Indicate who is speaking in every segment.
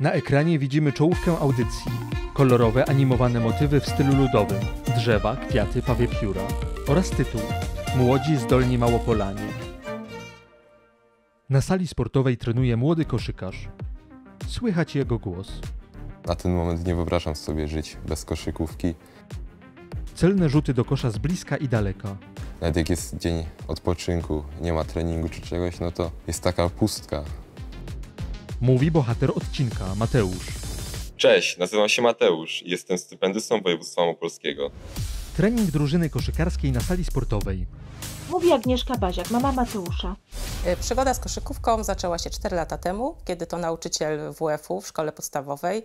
Speaker 1: Na ekranie widzimy czołówkę audycji. Kolorowe, animowane motywy w stylu ludowym. Drzewa, kwiaty, pawie pióra. Oraz tytuł Młodzi zdolni Małopolanie. Na sali sportowej trenuje młody koszykarz. Słychać jego głos.
Speaker 2: Na ten moment nie wyobrażam sobie żyć bez koszykówki.
Speaker 1: Celne rzuty do kosza z bliska i daleka.
Speaker 2: Nawet jak jest dzień odpoczynku, nie ma treningu czy czegoś, no to jest taka pustka.
Speaker 1: Mówi bohater odcinka, Mateusz.
Speaker 2: Cześć, nazywam się Mateusz i jestem stypendystą województwa małopolskiego.
Speaker 1: Trening drużyny koszykarskiej na sali sportowej.
Speaker 3: Mówi Agnieszka Baziak, mama Mateusza.
Speaker 4: E, Przygoda z koszykówką zaczęła się 4 lata temu, kiedy to nauczyciel WF-u w szkole podstawowej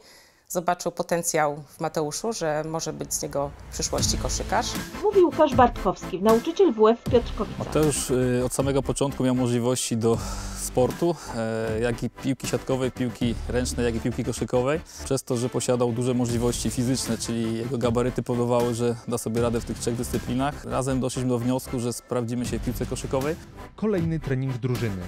Speaker 4: zobaczył potencjał w Mateuszu, że może być z niego w przyszłości koszykarz.
Speaker 3: Mówi Łukasz Bartkowski, nauczyciel WF w Piotrkowicach.
Speaker 5: Mateusz y, od samego początku miał możliwości do sportu, e, jak i piłki siatkowej, piłki ręcznej, jak i piłki koszykowej. Przez to, że posiadał duże możliwości fizyczne, czyli jego gabaryty powodowały, że da sobie radę w tych trzech dyscyplinach. Razem doszliśmy do wniosku, że sprawdzimy się w piłce koszykowej.
Speaker 1: Kolejny trening drużyny.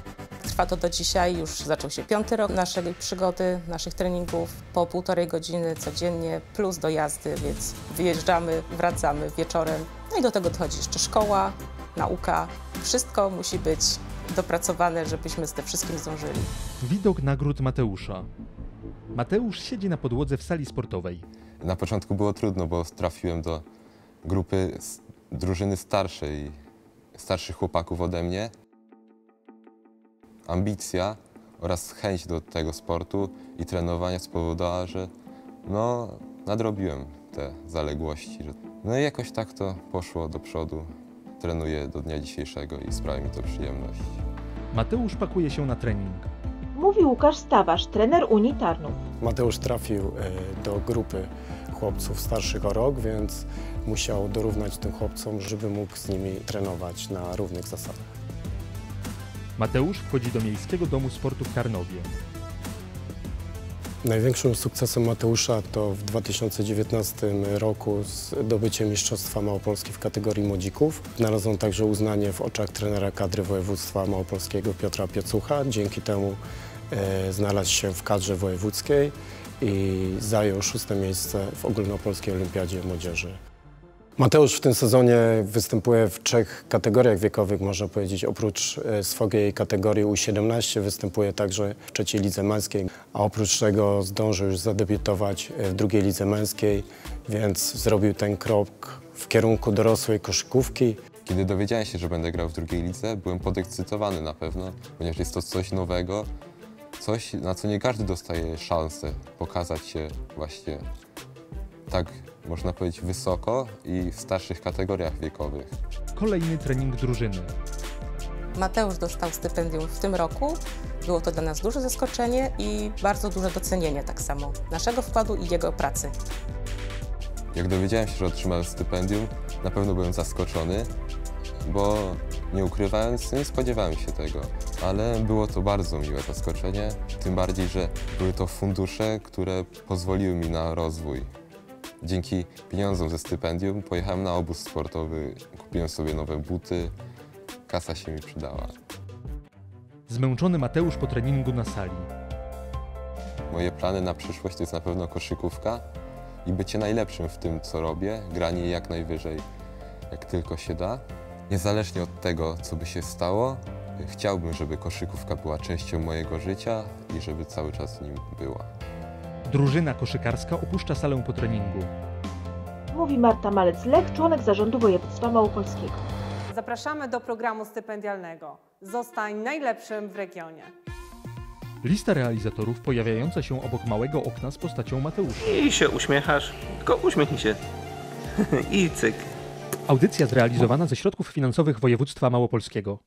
Speaker 4: Trwa to do dzisiaj, już zaczął się piąty rok naszej przygody, naszych treningów. Po półtorej godziny codziennie, plus dojazdy, więc wyjeżdżamy, wracamy wieczorem. No i do tego dochodzi jeszcze szkoła, nauka. Wszystko musi być dopracowane, żebyśmy z tym wszystkim zdążyli.
Speaker 1: Widok nagród Mateusza. Mateusz siedzi na podłodze w sali sportowej.
Speaker 2: Na początku było trudno, bo trafiłem do grupy drużyny starszej, starszych chłopaków ode mnie. Ambicja oraz chęć do tego sportu i trenowania spowodowała, że no, nadrobiłem te zaległości. No i jakoś tak to poszło do przodu. Trenuję do dnia dzisiejszego i sprawia mi to przyjemność.
Speaker 1: Mateusz pakuje się na trening.
Speaker 3: Mówi Łukasz Stawarz, trener Unii Tarnów.
Speaker 6: Mateusz trafił e, do grupy chłopców starszych o rok, więc musiał dorównać tym chłopcom, żeby mógł z nimi trenować na równych zasadach.
Speaker 1: Mateusz wchodzi do Miejskiego Domu Sportu w Tarnowie.
Speaker 6: Największym sukcesem Mateusza to w 2019 roku zdobycie Mistrzostwa Małopolski w kategorii młodzików. Znalazł on także uznanie w oczach trenera kadry województwa małopolskiego Piotra Piecucha. Dzięki temu e, znalazł się w kadrze wojewódzkiej i zajął szóste miejsce w ogólnopolskiej olimpiadzie młodzieży. Mateusz w tym sezonie występuje w trzech kategoriach wiekowych, można powiedzieć. Oprócz e, swojej kategorii U17 występuje także w trzeciej lidze męskiej, a oprócz tego zdążył już zadebiutować e, w drugiej lidze męskiej, więc zrobił ten krok w kierunku dorosłej koszykówki.
Speaker 2: Kiedy dowiedziałem się, że będę grał w drugiej lidze, byłem podekscytowany na pewno, ponieważ jest to coś nowego, coś, na co nie każdy dostaje szansę pokazać się właśnie tak, można powiedzieć, wysoko i w starszych kategoriach wiekowych.
Speaker 1: Kolejny trening drużyny.
Speaker 4: Mateusz dostał stypendium w tym roku. Było to dla nas duże zaskoczenie i bardzo duże docenienie tak samo naszego wkładu i jego pracy.
Speaker 2: Jak dowiedziałem się, że otrzymałem stypendium, na pewno byłem zaskoczony, bo nie ukrywając, nie spodziewałem się tego, ale było to bardzo miłe zaskoczenie, tym bardziej, że były to fundusze, które pozwoliły mi na rozwój. Dzięki pieniądzom ze stypendium pojechałem na obóz sportowy, kupiłem sobie nowe buty, kasa się mi przydała.
Speaker 1: Zmęczony Mateusz po treningu na sali.
Speaker 2: Moje plany na przyszłość to jest na pewno koszykówka i bycie najlepszym w tym, co robię, granie jak najwyżej, jak tylko się da. Niezależnie od tego, co by się stało, chciałbym, żeby koszykówka była częścią mojego życia i żeby cały czas nim była.
Speaker 1: Drużyna koszykarska opuszcza salę po treningu.
Speaker 3: Mówi Marta Malec-Lek, członek zarządu województwa małopolskiego.
Speaker 7: Zapraszamy do programu stypendialnego. Zostań najlepszym w regionie.
Speaker 1: Lista realizatorów pojawiająca się obok małego okna z postacią Mateusza.
Speaker 8: I się uśmiechasz, tylko uśmiechnij się. I cyk.
Speaker 1: Audycja zrealizowana ze środków finansowych województwa małopolskiego.